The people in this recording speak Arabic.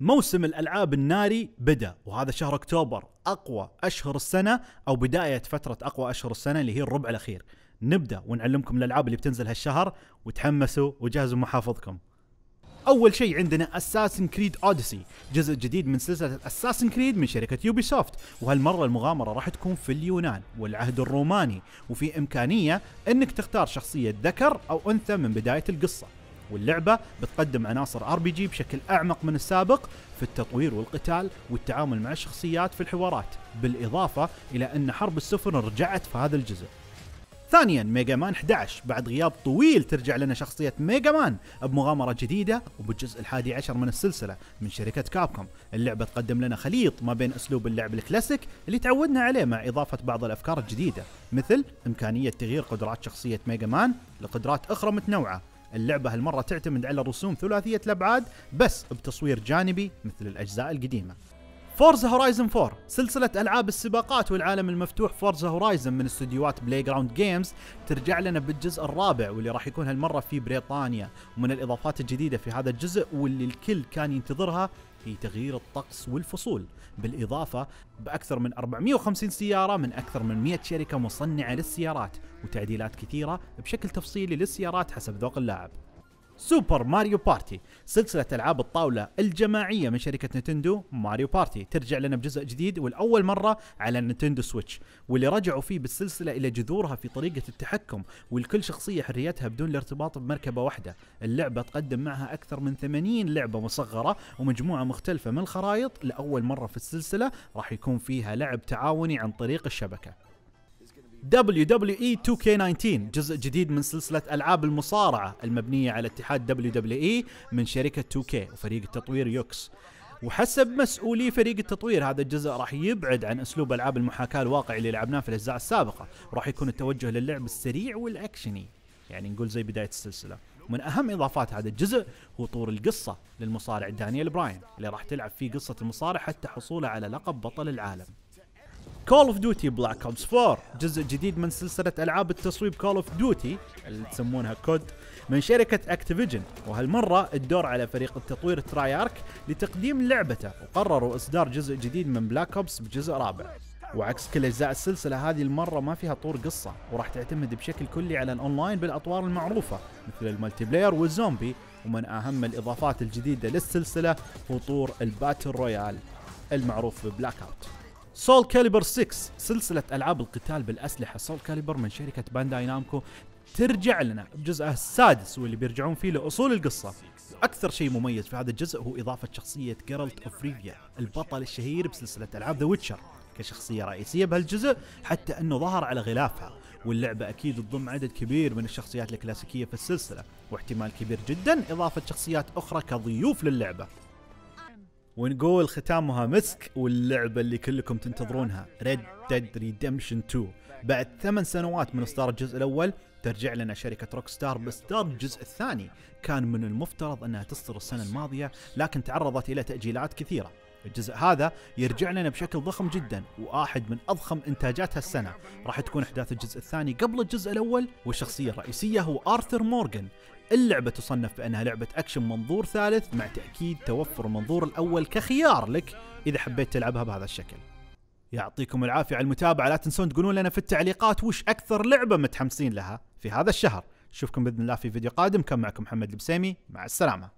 موسم الألعاب الناري بدأ وهذا شهر أكتوبر أقوى أشهر السنة أو بداية فترة أقوى أشهر السنة اللي هي الربع الأخير. نبدأ ونعلمكم الألعاب اللي بتنزل هالشهر وتحمسوا وجهزوا محافظكم. أول شيء عندنا Assassin's Creed Odyssey جزء جديد من سلسلة Assassin's Creed من شركة Ubisoft وهالمرة المغامرة راح تكون في اليونان والعهد الروماني وفي إمكانية إنك تختار شخصية ذكر أو أنثى من بداية القصة. واللعبة بتقدم عناصر RPG بشكل أعمق من السابق في التطوير والقتال والتعامل مع الشخصيات في الحوارات، بالإضافة إلى أن حرب السفن رجعت في هذا الجزء. ثانيا Mega Man 11 بعد غياب طويل ترجع لنا شخصية Mega Man بمغامرة جديدة وبالجزء الحادي عشر من السلسلة من شركة Capcom اللعبة تقدم لنا خليط ما بين أسلوب اللعب الكلاسيك اللي تعودنا عليه مع إضافة بعض الأفكار الجديدة مثل إمكانية تغيير قدرات شخصية Mega Man لقدرات أخرى متنوعة. اللعبة هالمرة تعتمد على رسوم ثلاثية الأبعاد بس بتصوير جانبي مثل الأجزاء القديمة. Forza Horizon 4 سلسلة ألعاب السباقات والعالم المفتوح Forza Horizon من استديوهات Playground Games ترجع لنا بالجزء الرابع واللي راح يكون هالمرة في بريطانيا. ومن الإضافات الجديدة في هذا الجزء واللي الكل كان ينتظرها هي تغيير الطقس والفصول بالإضافة بأكثر من 450 سيارة من أكثر من 100 شركة مصنعة للسيارات وتعديلات كثيرة بشكل تفصيلي للسيارات حسب ذوق اللاعب. Super Mario Party سلسلة ألعاب الطاولة الجماعية من شركة Nintendo Mario Party. ترجع لنا بجزء جديد ولأول مرة على Nintendo Switch واللي رجعوا فيه بالسلسلة إلى جذورها في طريقة التحكم ولكل شخصية حريتها بدون الارتباط بمركبة واحدة. اللعبة تقدم معها أكثر من 80 لعبة مصغرة ومجموعة مختلفة من الخرائط. لأول مرة في السلسلة راح يكون فيها لعب تعاوني عن طريق الشبكة. WWE 2K19 جزء جديد من سلسلة ألعاب المصارعة المبنية على اتحاد WWE من شركة 2K وفريق التطوير يوكس. وحسب مسؤولي فريق التطوير هذا الجزء راح يبعد عن أسلوب ألعاب المحاكاة الواقعي اللي لعبناه في الأجزاء السابقة. وراح يكون التوجه للعب السريع والأكشني. يعني نقول زي بداية السلسلة. ومن أهم إضافات هذا الجزء هو طور القصة للمصارع دانيال براين اللي راح تلعب فيه قصة المصارع حتى حصوله على لقب بطل العالم. Call of Duty Black Ops 4 جزء جديد من سلسلة ألعاب التصويب Call of Duty اللي تسمونها COD من شركة Activision وهالمرة الدور على فريق التطوير Treyarch لتقديم لعبته وقرروا إصدار جزء جديد من Black Ops بجزء رابع. وعكس كل أجزاء السلسلة هذه المرة ما فيها طور قصة وراح تعتمد بشكل كلي على الأونلاين بالأطوار المعروفة مثل ال multiplayer والزومبي. ومن أهم الإضافات الجديدة للسلسلة هو طور ال battle royale المعروف ب Blackout Soulcalibur 6 سلسلة ألعاب القتال بالأسلحة. Soulcalibur من شركة Bandai Namco ترجع لنا بجزءها السادس واللي بيرجعون فيه لأصول القصة. أكثر شيء مميز في هذا الجزء هو إضافة شخصية Geralt of Rivia البطل الشهير بسلسلة ألعاب The Witcher كشخصية رئيسية بهالجزء حتى أنه ظهر على غلافها. واللعبة أكيد تضم عدد كبير من الشخصيات الكلاسيكية في السلسلة واحتمال كبير جدا إضافة شخصيات أخرى كضيوف للعبة. ونقول ختامها مسك واللعبة اللي كلكم تنتظرونها. Red Dead Redemption 2 بعد ثمان سنوات من إصدار الجزء الأول ترجع لنا شركة روك ستار بإصدار الجزء الثاني. كان من المفترض أنها تصدر السنة الماضية لكن تعرضت إلى تأجيلات كثيرة. الجزء هذا يرجع لنا بشكل ضخم جدا وآحد من أضخم إنتاجات هالسنة. راح تكون أحداث الجزء الثاني قبل الجزء الأول والشخصية الرئيسية هو آرثر مورغان. اللعبة تصنف بأنها لعبة أكشن منظور ثالث مع تأكيد توفر المنظور الأول كخيار لك إذا حبيت تلعبها بهذا الشكل. يعطيكم العافية على المتابعة. لا تنسون تقولون لنا في التعليقات وش أكثر لعبة متحمسين لها في هذا الشهر. نشوفكم بإذن الله في فيديو قادم. كان معكم محمد البسيمي. مع السلامة.